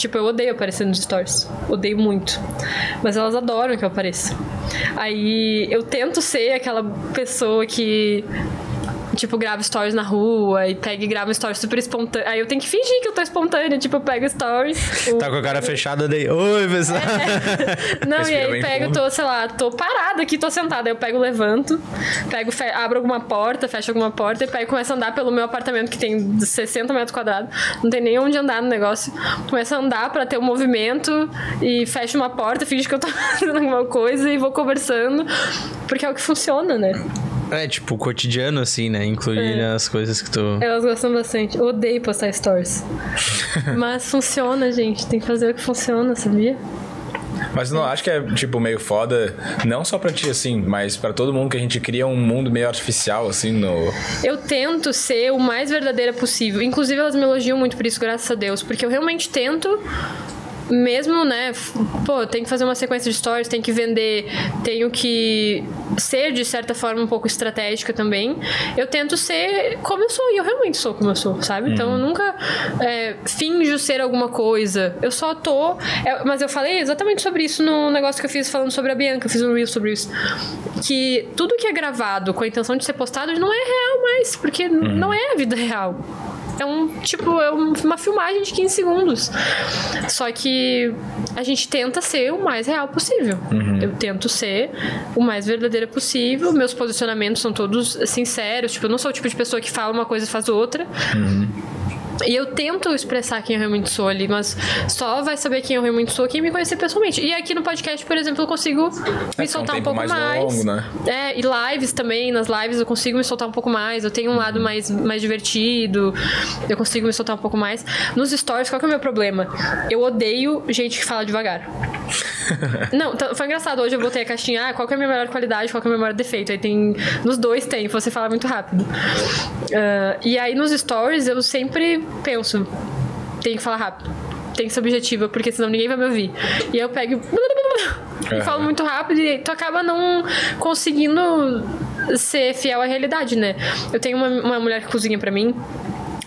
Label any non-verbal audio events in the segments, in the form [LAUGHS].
Tipo, eu odeio aparecer nos stories. Odeio muito. Mas elas adoram que eu apareça. Aí eu tento ser aquela pessoa que tipo, gravo stories na rua e pega e grava stories super espontâneo. Aí eu tenho que fingir que eu tô espontânea, tipo, eu pego stories. o- Tá com a cara fechada daí. Oi, pessoal. É. Não, [LAUGHS] e Respira aí bem pego, fundo. tô, sei lá, tô parada aqui, tô sentada. Aí eu pego, levanto, pego, fe- abro alguma porta, fecho alguma porta e pego e começo a andar pelo meu apartamento que tem 60 metros quadrados. Não tem nem onde andar no negócio. Começo a andar pra ter um movimento e fecho uma porta, finge que eu tô [LAUGHS] fazendo alguma coisa e vou conversando. Porque é o que funciona, né? É, tipo, cotidiano, assim, né? Incluir É. as coisas que tu. Elas gostam bastante. Eu odeio postar stories. [LAUGHS] Mas funciona, gente. Tem que fazer o que funciona, sabia? Mas não acho que é, tipo, meio foda, não só pra ti, assim, mas pra todo mundo que a gente cria um mundo meio artificial, assim, no. Eu tento ser o mais verdadeira possível. Inclusive, elas me elogiam muito por isso, graças a Deus. Porque eu realmente tento. Mesmo, né? Pô, tem que fazer uma sequência de stories, tem que vender, tenho que ser, de certa forma, um pouco estratégica também. Eu tento ser como eu sou, e eu realmente sou como eu sou, sabe? Então eu nunca é, finjo ser alguma coisa. Eu só tô. é, mas eu falei exatamente sobre isso no negócio que eu fiz falando sobre a Bianca, eu fiz um reel sobre isso. Que tudo que é gravado com a intenção de ser postado não é real mais, porque não é a vida real. É um, tipo, é um- uma filmagem de 15 segundos. Só que a gente tenta ser o mais real possível. Eu tento ser o mais verdadeira possível. Meus posicionamentos são todos sinceros. Tipo, eu não sou o tipo de pessoa que fala uma coisa e faz outra. E eu tento expressar quem eu realmente sou ali, mas só vai saber quem eu realmente sou quem me conhecer pessoalmente. E aqui no podcast, por exemplo, eu consigo me um soltar um tempo pouco mais mais. longo, né? É, e lives também, nas lives eu consigo me soltar um pouco mais. Eu tenho um lado mais, mais divertido, eu consigo me soltar um pouco mais. Nos stories, qual que é o meu problema? Eu odeio gente que fala devagar. [LAUGHS] Não, foi engraçado. Hoje eu botei a caixinha, ah, qual que é a minha melhor qualidade, qual que é o meu maior defeito. Aí tem. Nos dois tem, você fala muito rápido. Ah, e aí nos stories eu sempre penso, tem que falar rápido. Tem que ser objetiva, porque senão ninguém vai me ouvir. E aí eu pego e [LAUGHS] falo muito rápido e tu acaba não conseguindo ser fiel à realidade, né? Eu tenho uma, uma mulher que cozinha pra mim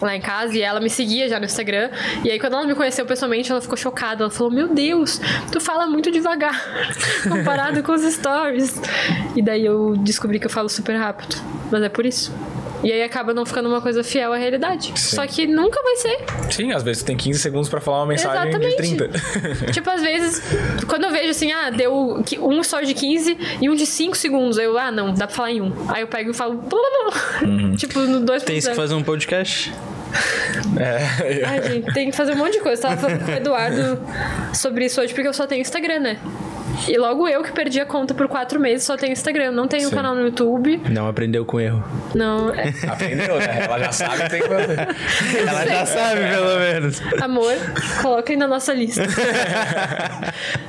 lá em casa e ela me seguia já no Instagram. E aí, quando ela me conheceu pessoalmente, ela ficou chocada. Ela falou: Meu Deus, tu fala muito devagar [LAUGHS] comparado com os stories. E daí eu descobri que eu falo super rápido. Mas é por isso. E aí acaba não ficando uma coisa fiel à realidade. Sim. Só que nunca vai ser. Sim, às vezes tem 15 segundos pra falar uma mensagem Exatamente. de 30. [LAUGHS] tipo, às vezes, quando eu vejo assim, ah, deu um story de 15 e um de 5 segundos. Aí eu, ah, não, dá pra falar em um. Aí eu pego e falo. blá, blá, blá. tipo, no 2 Tem que fazer um podcast? É. Ai, gente, tem que fazer um monte de coisa. Eu tava falando com o Eduardo sobre isso hoje, porque eu só tenho Instagram, né? E logo eu que perdi a conta por quatro meses, só tenho Instagram. Não tenho Sim. canal no YouTube. Não aprendeu com erro. Não. é- Aprendeu, né? Ela já sabe que tem que fazer. Ela já sabe, pelo menos. Amor, coloca aí na nossa lista. [LAUGHS]